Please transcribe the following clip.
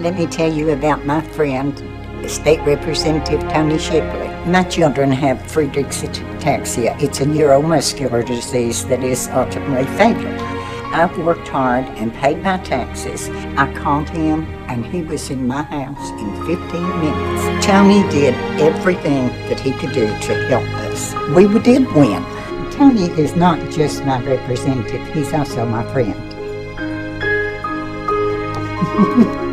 Let me tell you about my friend, State Representative Tony Shipley. My children have Friedreich's ataxia. It's a neuromuscular disease that is ultimately fatal. I've worked hard and paid my taxes. I called him and he was in my house in 15 minutes. Tony did everything that he could do to help us. We did win. Tony is not just my representative, he's also my friend.